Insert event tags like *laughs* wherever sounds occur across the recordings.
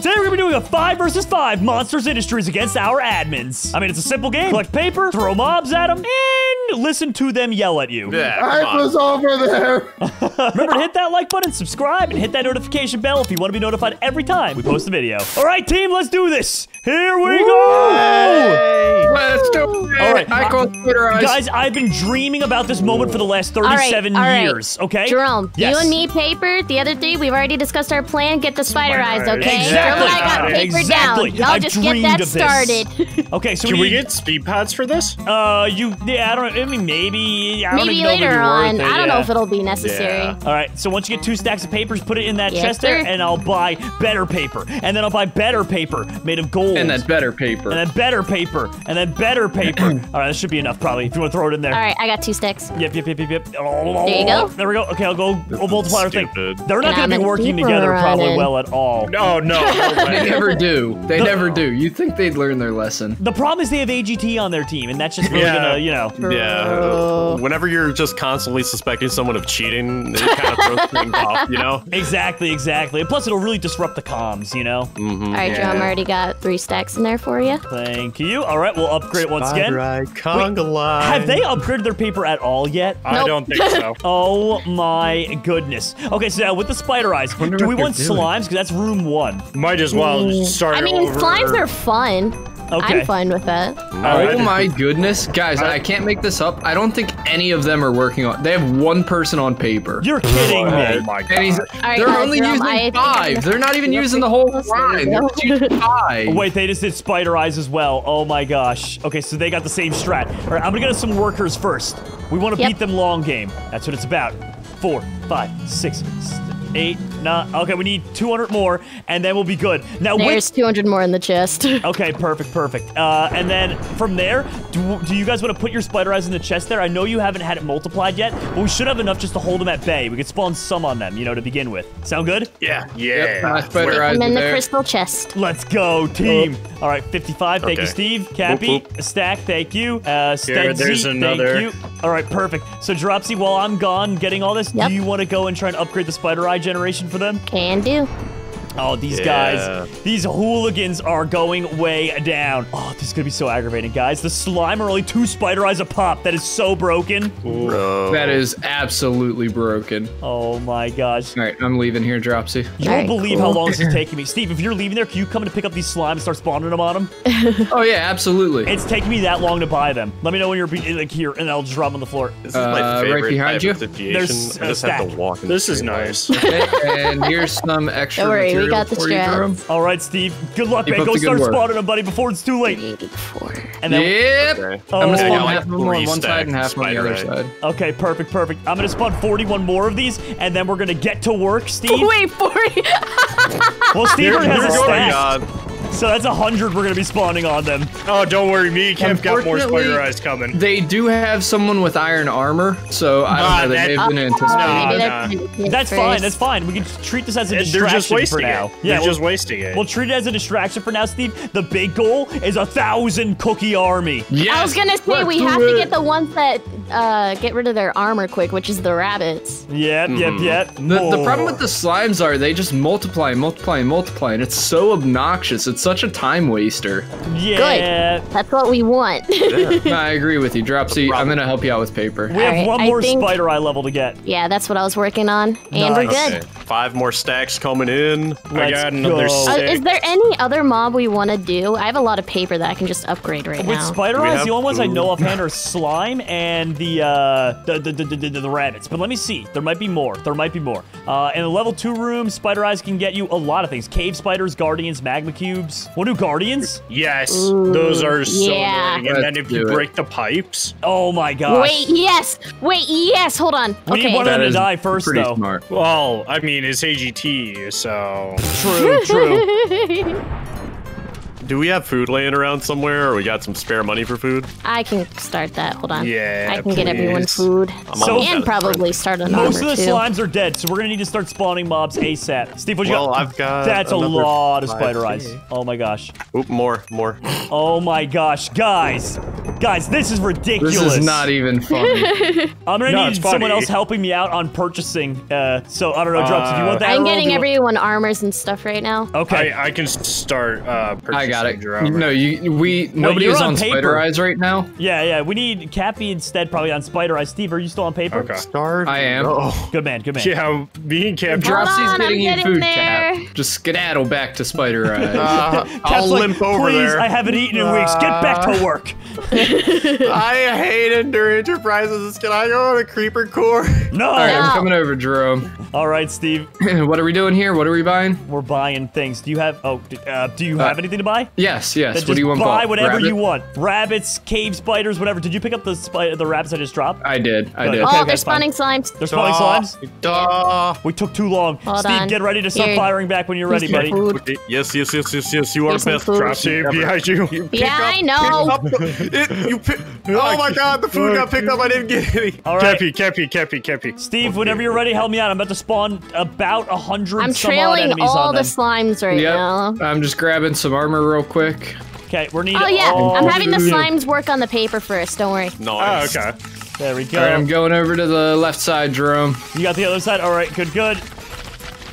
Today we're gonna be doing a five versus five Monsters Industries against our admins. I mean, it's a simple game. Collect paper, throw mobs at them, and listen to them yell at you. Yeah, I was over there. *laughs* *laughs* Remember to hit that like button, subscribe, and hit that notification bell if you want to be notified every time we post a video. All right, team, let's do this. Here we go. Let's do it. All right. I call Twitter eyes. Guys, I've been dreaming about this moment for the last 37 all right. years, okay? Jerome, Yes. you and me, paper. The other day, we've already discussed our plan. Get the spider eyes, okay? Exactly. Jerome and I got paper Exactly. down. Y'all I've just get dreamed that of this. started. *laughs* *laughs* Okay, so Can we we get speed pads for this? uh, you, yeah, I don't I mean, maybe, I don't Maybe even know if it'd later be on. worth it, I don't know yeah. if it'll be necessary. Yeah. All right, so once you get two stacks of papers, put it in that Yes, chest there, and I'll buy better paper. And then I'll buy better paper made of gold. and then better paper. and then better paper, and then better paper. *clears throat* All right, that should be enough probably if you want to throw it in there. All right, I got two sticks. Yep, yep, yep, yep, yep. There you go. There we go. Okay, I'll go I'll multiply our thing. stupid. They're not going to be working keeper together probably well at all. No, no, no *laughs* they never do. They never do. You think they'd learn their lesson? The problem is they have AGT on their team, and that's just really Yeah. gonna, you know. Oh. Yeah. Whenever you're just constantly suspecting someone of cheating, it kind of throws *laughs* things off, you know? Exactly, exactly. And plus, it'll really disrupt the comms, you know. Mm -hmm. All right, Jerome, I already got three stacks in there for you. Thank you. All right, we'll upgrade it once again. Right, conga line. Have they upgraded their paper at all yet? I Nope. don't think so. *laughs* Oh my goodness. Okay, so now with the spider eyes, do we want doing. slimes? Because that's room one. Might as well mm. start I mean, over. slimes are fun. Okay. I'm fine with that. Oh my goodness, guys! I can't make this up. I don't think any of them are working on. They have one person on paper. You're kidding Oh me. my god. right, they're guys, only Jerome, using I five. They're not even using the whole line. They're using five. Oh, Wait, they just did spider eyes as well. Oh my gosh. Okay, so they got the same strat. All right, I'm gonna get us some workers first. We want to Yep. beat them long game. That's what it's about. Four, five, six, s- eight, nine. Okay, we need 200 more, and then we'll be good. Now, There's with 200 more in the chest. *laughs* Okay, perfect, perfect. Uh, and then from there, do, do you guys want to put your spider eyes in the chest there? I know you haven't had it multiplied yet, but we should have enough just to hold them at bay. We could spawn some on them, you know, to begin with. Sound good? Yeah. Yep, my Yeah. spider eyes I'm in the there. crystal chest. Let's go, team. All right, 55. Thank you, Steve. Cappy, Whoop, a stack. Thank you. Uh, Here, there's another. Thank you. All right, perfect. So, Dropsy, while I'm gone getting all this, Yep. do you want to go and try and upgrade the spider eye generation for them? Can do. Oh, these Yeah. guys, these hooligans are going way down. Oh, this is gonna be so aggravating, guys. The slime are only two spider eyes a pop. That is so broken. Bro. That is absolutely broken. Oh my gosh. All right, I'm leaving here, Dropsy. You won't believe cool. how long this is *laughs* taking me. Steve, if you're leaving there, can you come in to pick up these slimes and start spawning them on them? *laughs* Oh yeah, absolutely. It's taking me that long to buy them. Let me know when you're like here, and I'll just drop them on the floor. This is my Uh, right favorite behind type you? of. There's I a just have to walk in This the is straight line. nice. and here's some extra Don't worry, we got the for strats. All right, Steve. Good luck, Keep man. Go start work. spawning them, buddy, before it's too late. 84. And then, Yep. Okay. Oh, I'm gonna I spawn got half like of them on one side and half on the other side. okay, perfect, perfect. I'm gonna spawn 41 more of these, and then we're gonna get to work, Steve. Wait, 40. *laughs* Well, Steve already has a Oh my stack, god. So that's a hundred we're gonna be spawning on them. Oh, don't worry. Me and Kev got more spider eyes coming. They do have someone with iron armor, so I don't Ah, know. They that- may have been Nah, anticipating. Maybe they're nah. trying to get That's fine. That's fine. We can treat this as a They're distraction just wasting for now. it. Yeah, They're we'll, just wasting it. we'll treat it as a distraction for now, Steve. The big goal is a thousand cookie army. Yes, I was gonna say we do have to get the ones that uh, get rid of their armor quick, which is the rabbits. Yep, yep, yep. The, the problem with the slimes are they just multiply and multiply and multiply, and it's so obnoxious. It's such a time waster. yeah. Good. That's what we want. *laughs* No, I agree with you, Dropsy. I'm gonna help you out with paper. We have Alright, one more think- spider eye level to get. yeah, that's what I was working on, and we're Nice. good. Okay. Five more stacks coming in. I Let's got another go. Uh, is there any other mob we want to do? I have a lot of paper that I can just upgrade right With now. spider eyes, the only ones I know offhand are slime and the uh the the, the, the, the, the rabbits. But let me see. There might be more. There might be more. Uh, in the level two room, spider eyes can get you a lot of things: cave spiders, guardians, magma cubes. What do guardians? Yes, Ooh, those are so yeah. annoying. And then Let's if you do it. break the pipes, Oh my gosh. Wait, yes. Wait, yes. Hold on. We need okay. one of them That to die first, though. smart. well, I mean, it's AGT, so True, true. Do we have food laying around somewhere, or we got some spare money for food? I can start that. Hold on. Yeah, I can get everyone please. food. So- and probably start an Most of the too. slimes are dead, so we're gonna need to start spawning mobs ASAP. Steve, what you Well, got? I've got That's a lot of spider eyes. Oh my gosh. Oop, more, more. Oh my gosh, guys. Guys, this is ridiculous. This is not even funny. *laughs* I'm gonna No, need someone else helping me out on purchasing. Uh, so I don't know, Drops. If you want that, I'm getting do you want- everyone armors and stuff right now. Okay. I, I can start uh, purchasing I got it. Jerome. No, you we nobody you're is on on paper. Spider Eyes right now. Yeah, yeah. We need Cappy instead, probably on Spider Eyes. Steve, are you still on paper? Okay. Start. I am. Oh. Good man. Good man. Yeah, me and Cap. Hold Dropsy's getting you getting food, there. Cap. Just skedaddle back to Spider Eyes. *laughs* Uh, I'll like, limp over Please, there. I haven't eaten in weeks. Get back to work. *laughs* *laughs* I hate Ender Enterprises. Can I go on a creeper core? No. All right, No. I'm coming over, Jerome. All right, Steve. *clears throat* what are we doing here? What are we buying? We're buying things. Do you have? Oh, d- uh, do you have Uh, anything to buy? Yes, yes. Then what do you want? buy bought? whatever Rabbit? you want. Rabbits, cave spiders, whatever. Did you pick up the spi- the rabbits I just dropped? I did. I Good. did. Okay, Oh, they're guys, fine. spawning slimes. They're spawning slimes. Duh. We took too long. Hold Steve, on. get ready to start firing back when you're ready, Here's buddy. food. Yes, yes, yes, yes, yes. You are Here's some best food. dropsy Dropsy behind you. You pick Yeah, up- I know. pick up the- it- you pick- *laughs* oh my god, the food got picked up. I didn't get any. All right. Cappy, Cappy, Cappy, Cappy. Steve, whenever you're ready, help me out. I'm about to spawn about a hundred I'm some odd trailing all the slimes right Yep. now. I'm just grabbing some armor real quick. Okay, we're needing. Oh yeah, all- I'm having the slimes work on the paper first. Don't worry. Oh, Nice. okay. There we go. All right, I'm going over to the left side, Jerome. You got the other side. All right, good, good.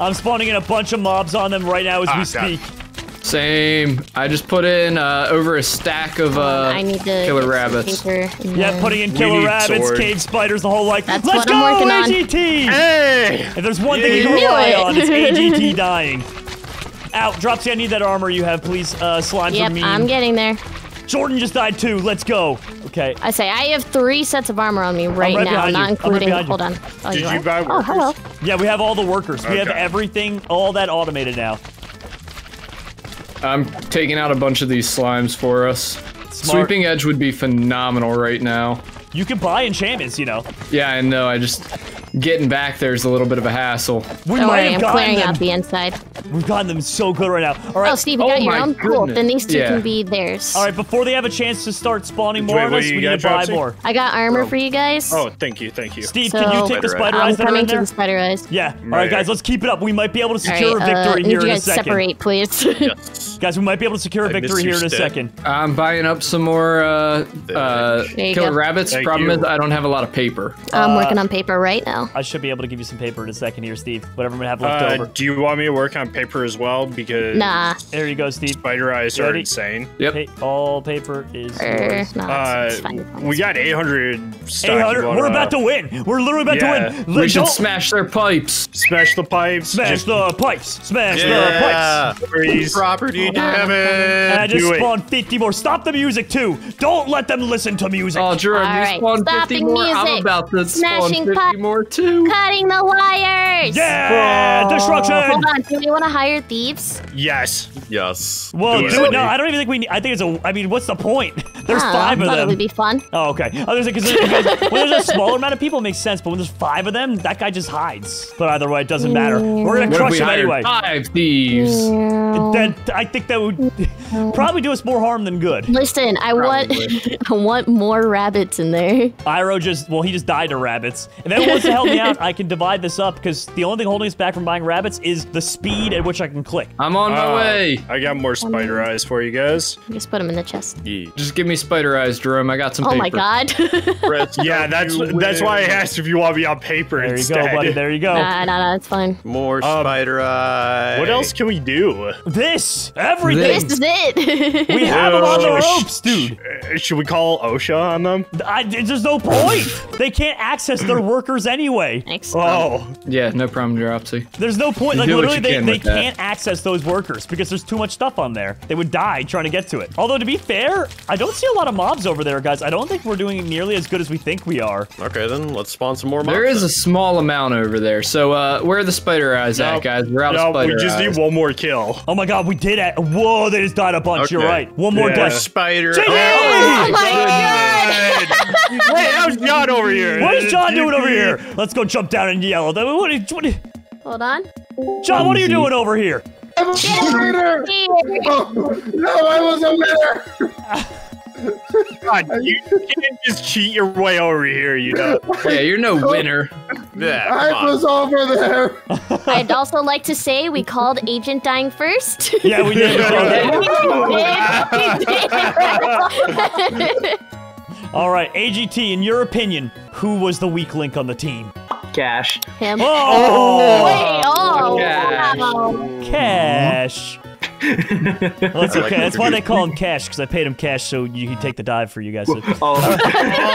I'm spawning in a bunch of mobs on them right now as we Ah, got speak. Same. I just put in uh, over a stack of uh, I need to killer rabbits. paper Yeah, putting in killer rabbits, sword. cave spiders, the whole like. That's Let's what go, I'm working on. AGT! Hey! If there's one thing you can Knew rely it. on, it's AGT *laughs* dying. Out, Dropsy, I need that armor you have, please. Uh, slime Yep, for me. I'm getting there. Jordan just died too. Let's go. Okay. I say I have three sets of armor on me right, right now, not you. I'm right including. you. hold on. Oh, Did you are? buy Oh, hello. Yeah, we have all the workers. We have everything, all that automated now. I'm taking out a bunch of these slimes for us. Smart. Sweeping Edge would be phenomenal right now. You can buy enchantments, you know. Yeah, I know. I just getting back there's a little bit of a hassle. We Don't might worry, have I'm clearing them. out the inside. We've gotten them so good right now. All right. Oh, Steve, you Oh got your my own? Cool. Then these two Yeah. can be theirs. All right, before they have a chance to start spawning more Wait, on what us, we need to buy Dropsy? more. I got armor for you guys. Oh, thank you, thank you. Steve, so, can you take the Spider spider I'm eyes that are coming in to there? the spider eyes. Yeah. All right, Right. guys, let's keep it up. We might be able to secure right, a uh, victory need here in a guys second. separate, please. *laughs* Yes. Guys, we might be able to secure a victory here in a second. I'm buying up some more uh, uh, killer go. rabbits. Thank Problem you. is, I don't have a lot of paper. I'm working on paper right now. I should be able to give you some paper in a second here, Steve. Whatever we have left Uh, over. do you want me to work on paper as well? Because Nah. There you go, Steve. spider eyes are Ready? insane. Yep. Pa- all paper is Er, no, Uh, it's, it's fine. it's fine, we got 800. 800. We're about to win. We're literally about Yeah. to win. We Let- should don't- smash their pipes. Smash the pipes. Smash Just the pipes. Smash Yeah. the pipes. freeze. Property Hold on. And I damage. just do it. spawned 50 more. Stop the music, too. Don't let them listen to music. Oh, Jerome, All you right, spawned 50 stopping more. I'm music. about to spawn Smashing 50 pipe. more too. Cutting the wires! yeah! Destruction! Hold on, do we want to hire thieves? Yes. Yes. Well, Do do it. it. No, I don't even think we need. I think it's a. I mean, what's the point? *laughs* There's I five I of them. it would be fun. Oh, okay. I was because *laughs* when there's a smaller amount of people, it makes sense. But when there's five of them, that guy just hides. But either way, it doesn't matter. We're gonna What crush we him anyway. five thieves? That I think that would *laughs* probably do us more harm than good. Listen, I want I want more rabbits in there. Iro just well, he just died to rabbits. If anyone wants to help me out, *laughs* I can divide this up because the only thing holding us back from buying rabbits is the speed at which I can click. I'm on my Uh, way. I got more spider eyes for you guys. Just put them in the chest. Yeah. Just give me spider eyes, Jerome. I got some Oh paper. my god. *laughs* *laughs* Yeah, that's that's why I asked if you want me on paper There you go, buddy. There you go. nah, nah, nah, it's fine. More Um, spider eyes. What else can we do? This everything. This is it. We have them on the ropes, dude. Should we call OSHA on them? I, there's no point. They can't access their workers anyway. Thanks. Oh, Yeah, no problem, Dropsy. There's no point. Like literally, they, can they can't access those workers because there's too much stuff on there. They would die trying to get to it. Although to be fair, I don't see a lot of mobs over there, guys. I don't think we're doing nearly as good as we think we are. Okay, then let's spawn some more. There mobs is a small amount over there. So, uh, where are the spider eyes at, guys? We're out no, of spider eyes. we just eyes. need one more kill. Oh my god, we did it. Whoa, they just died a bunch. You're right. One more Yeah. Death. spider. JJ! Oh my *laughs* Hey, how's John over here? What is John doing over here? Let's go jump down and yell. What are, what are- Hold on. John, what are you doing over here? Here. Oh, no, I was a winner. God, you can't just cheat your way over here, you know. Yeah, you're no oh. winner. Yeah, I on. was over there. I'd also like to say we called AGT Dying first. Yeah, we did. *laughs* *laughs* We. We did. We did. All right, AGT, in your opinion, who was the weak link on the team? Cash. Him. Oh, oh Wait, oh, Cash. wow. Cash. *laughs* Well, that's I like okay. That's why they call him Cash because I paid him cash so you, he'd take the dive for you guys. Oh, *laughs* *laughs*